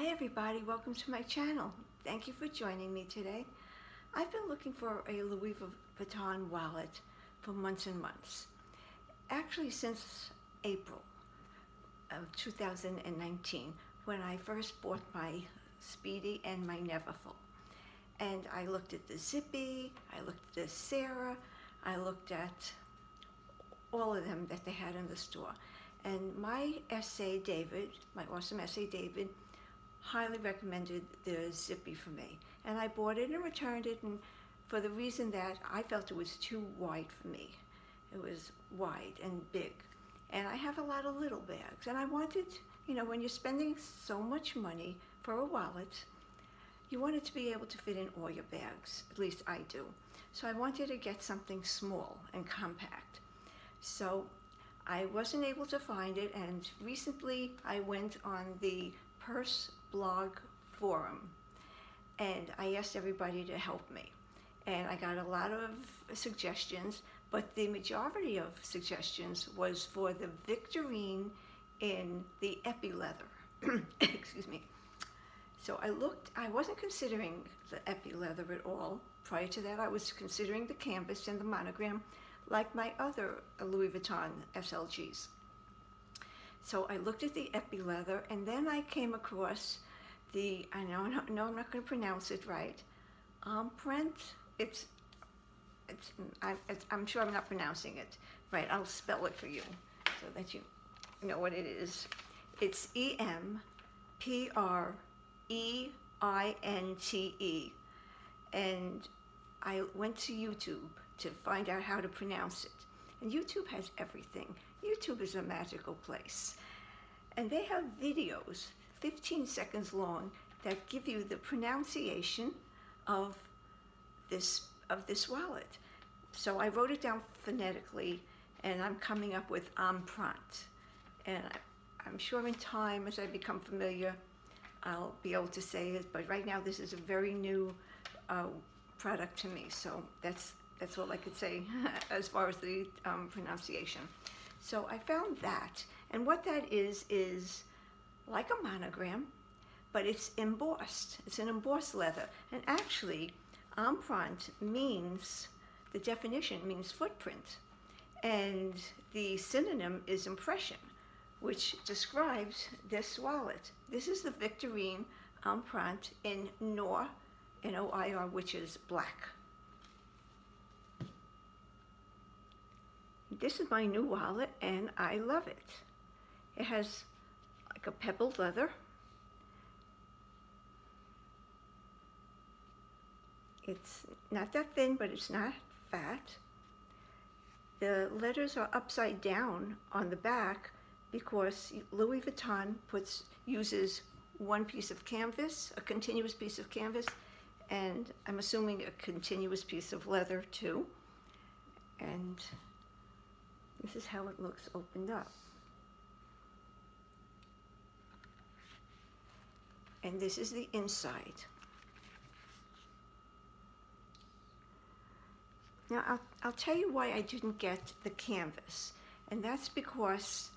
Hi everybody, welcome to my channel. Thank you for joining me today. I've been looking for a Louis Vuitton wallet for months and months. Actually since April of 2019 when I first bought my Speedy and my Neverfull. And I looked at the Zippy, I looked at the Sarah, I looked at all of them that they had in the store. And my SA David, my awesome SA David, highly recommended the Zippy for me. And I bought it and returned it and for the reason that I felt it was too wide for me. It was wide and big. And I have a lot of little bags. And I wanted, you know, when you're spending so much money for a wallet, you want it to be able to fit in all your bags. At least I do. So I wanted to get something small and compact. So I wasn't able to find it and recently I went on the Purse blog forum and I asked everybody to help me. And I got a lot of suggestions but the majority of suggestions was for the Victorine in the epi leather excuse me. So I looked I wasn't considering the epi leather at all. Prior to that I was considering the canvas and the monogram like my other Louis Vuitton SLGs so I looked at the epi leather and then I came across the, I know, no, I'm not going to pronounce it right, um, Empreinte, it's, it's, I, I'm sure I'm not pronouncing it right, I'll spell it for you so that you know what it is. It's E-M-P-R-E-I-N-T-E, -E, and I went to YouTube to find out how to pronounce it. And YouTube has everything. YouTube is a magical place. And they have videos, 15 seconds long, that give you the pronunciation of this, of this wallet. So I wrote it down phonetically and I'm coming up with empreinte. And I'm sure in time, as I become familiar, I'll be able to say it, but right now this is a very new uh, product to me, so that's that's all I could say as far as the um, pronunciation. So I found that. And what that is, is like a monogram, but it's embossed. It's an embossed leather. And actually, empreinte means, the definition means footprint. And the synonym is impression, which describes this wallet. This is the Victorine empreinte in Noir, N-O-I-R, which is black. This is my new wallet and I love it. It has like a pebbled leather. It's not that thin, but it's not fat. The letters are upside down on the back because Louis Vuitton puts uses one piece of canvas, a continuous piece of canvas, and I'm assuming a continuous piece of leather too. And this is how it looks opened up. And this is the inside. Now, I'll, I'll tell you why I didn't get the canvas. And that's because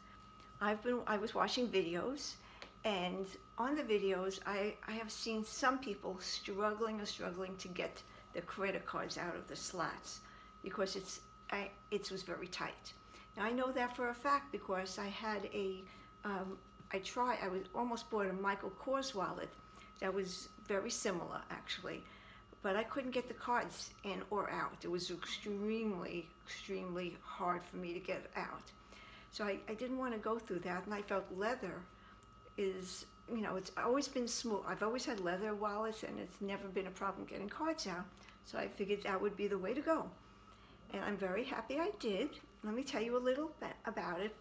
I've been, I was watching videos and on the videos, I, I have seen some people struggling or struggling to get the credit cards out of the slots because it's, I, it was very tight. Now I know that for a fact because I had a, um, I tried, I was almost bought a Michael Kors wallet that was very similar actually, but I couldn't get the cards in or out. It was extremely, extremely hard for me to get out. So I, I didn't want to go through that and I felt leather is, you know, it's always been smooth. I've always had leather wallets and it's never been a problem getting cards out. So I figured that would be the way to go. And I'm very happy I did let me tell you a little bit about it.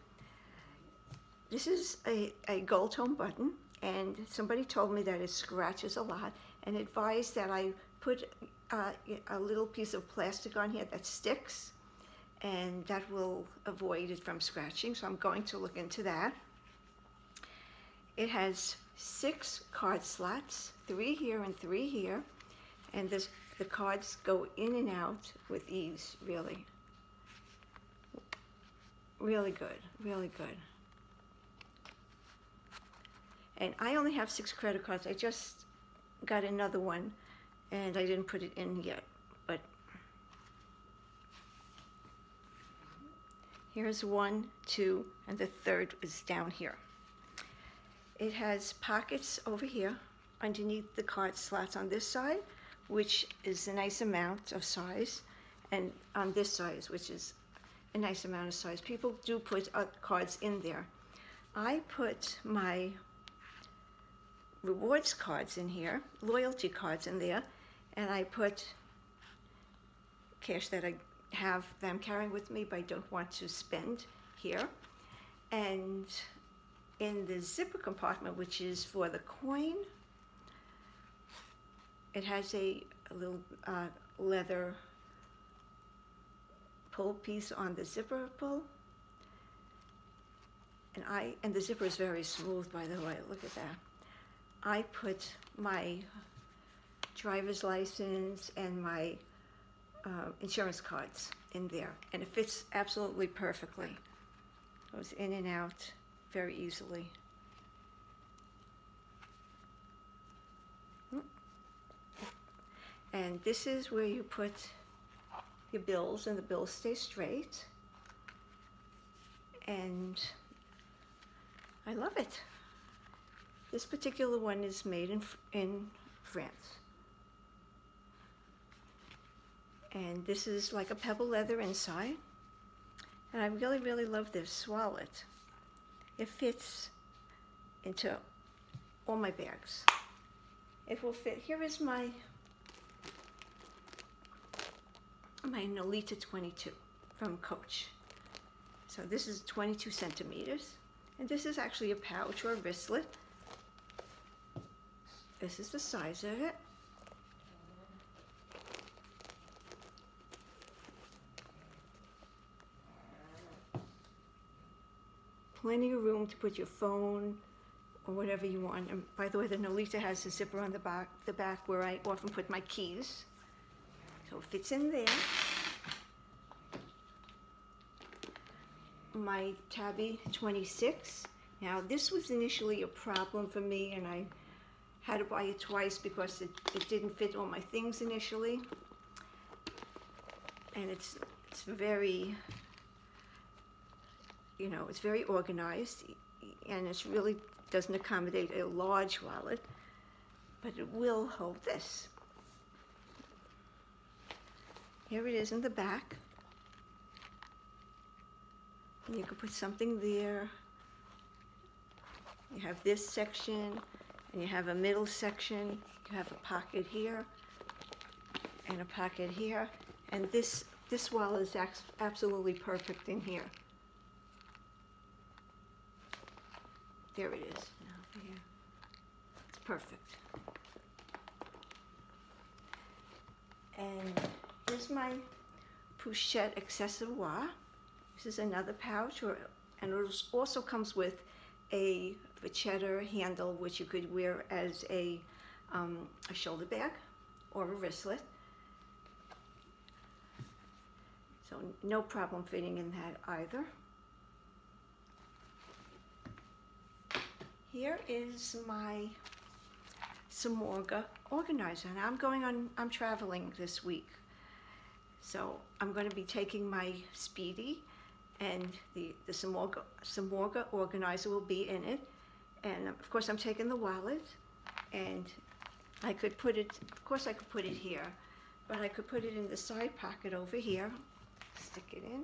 This is a, a gold tone button and somebody told me that it scratches a lot and advised that I put uh, a little piece of plastic on here that sticks and that will avoid it from scratching so I'm going to look into that. It has six card slots, three here and three here and this, the cards go in and out with ease really really good, really good. And I only have six credit cards. I just got another one and I didn't put it in yet. But here's one, two, and the third is down here. It has pockets over here underneath the card slots on this side, which is a nice amount of size, and on this side, which is a nice amount of size. People do put uh, cards in there. I put my rewards cards in here, loyalty cards in there, and I put cash that I have that I'm carrying with me but I don't want to spend here. And in the zipper compartment, which is for the coin, it has a, a little uh, leather pull piece on the zipper pull. And I and the zipper is very smooth by the way, look at that. I put my driver's license and my uh, insurance cards in there and it fits absolutely perfectly. Goes in and out very easily. And this is where you put your bills and the bills stay straight. And I love it. This particular one is made in, in France. And this is like a pebble leather inside. And I really, really love this wallet. It fits into all my bags. It will fit. Here is my my Nolita 22 from Coach. So this is 22 centimeters. And this is actually a pouch or a wristlet. This is the size of it. Plenty of room to put your phone or whatever you want. And by the way, the Nolita has a zipper on the back, the back where I often put my keys. So it fits in there. My Tabby 26. Now this was initially a problem for me and I had to buy it twice because it, it didn't fit all my things initially. And it's, it's very, you know, it's very organized and it really doesn't accommodate a large wallet, but it will hold this. Here it is in the back. And you can put something there. You have this section, and you have a middle section. You have a pocket here, and a pocket here. And this, this wall is absolutely perfect in here. There it is. It's perfect. And here's my Pochette accessoire. This is another pouch, or, and it also comes with a vachetta handle, which you could wear as a, um, a shoulder bag or a wristlet. So no problem fitting in that either. Here is my Samorga organizer. And I'm going on, I'm traveling this week. So I'm going to be taking my Speedy and the, the Samorga, Samorga organizer will be in it. And of course I'm taking the wallet and I could put it, of course I could put it here, but I could put it in the side pocket over here, stick it in.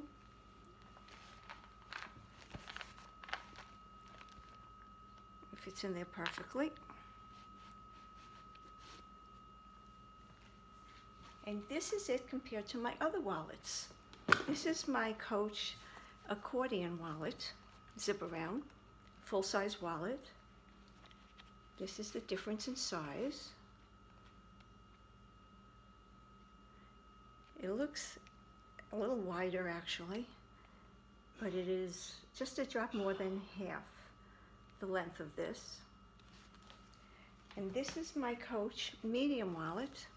It fits in there perfectly. And this is it compared to my other wallets. This is my Coach accordion wallet, zip around, full-size wallet. This is the difference in size. It looks a little wider actually, but it is just a drop more than half the length of this. And this is my Coach medium wallet.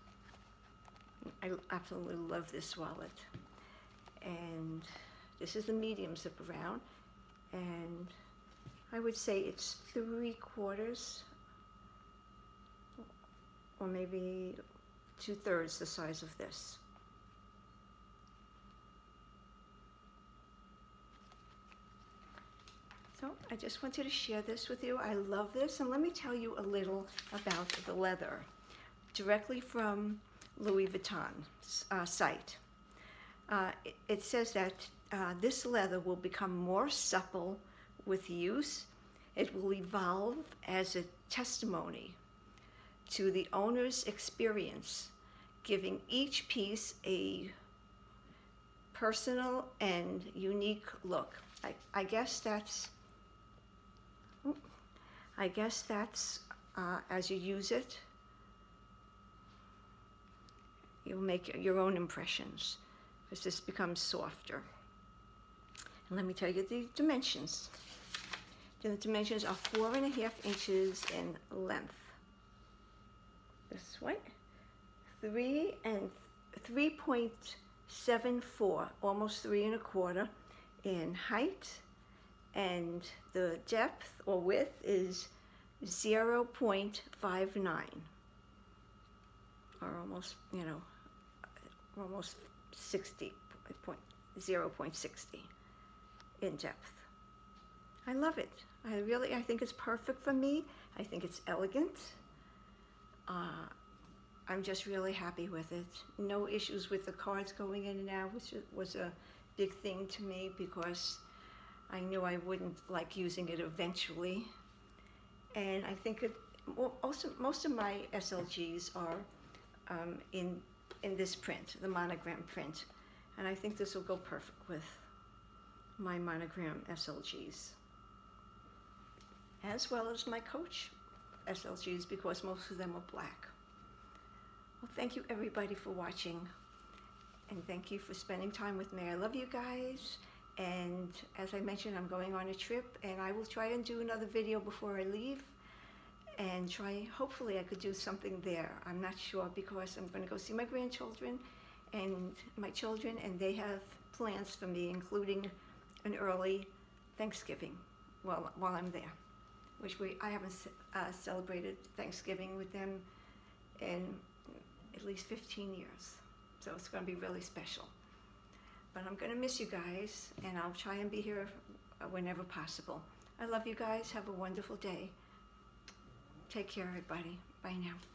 I absolutely love this wallet. And this is the medium zip around. And I would say it's three quarters or maybe two thirds the size of this. So I just wanted to share this with you. I love this, and let me tell you a little about the leather directly from Louis Vuitton uh, site. Uh, it, it, says that uh, this leather will become more supple with use. It will evolve as a testimony to the owner's experience, giving each piece a personal and unique look. I, I guess that's I guess that's uh, as you use it, you'll make your own impressions as this becomes softer. And let me tell you the dimensions. The dimensions are four and a half inches in length. This way, three and 3.74, almost three and a quarter in height and the depth or width is 0.59 or almost, you know, almost 60, point, 0.60 in depth. I love it. I really, I think it's perfect for me. I think it's elegant. Uh, I'm just really happy with it. No issues with the cards going in and out, which was a big thing to me because I knew I wouldn't like using it eventually. And I think it, of, most of my SLGs are um, in, in this print, the monogram print. And I think this will go perfect with my monogram SLGs. As well as my Coach SLGs because most of them are black. Well, thank you everybody for watching. And thank you for spending time with me. I love you guys. And as I mentioned, I'm going on a trip and I will try and do another video before I leave and try, hopefully I could do something there. I'm not sure because I'm going to go see my grandchildren and my children and they have plans for me, including an early Thanksgiving while, while I'm there, which we, I haven't uh, celebrated Thanksgiving with them in at least 15 years. So it's going to be really special. But I'm going to miss you guys, and I'll try and be here whenever possible. I love you guys. Have a wonderful day. Take care, everybody. Bye now.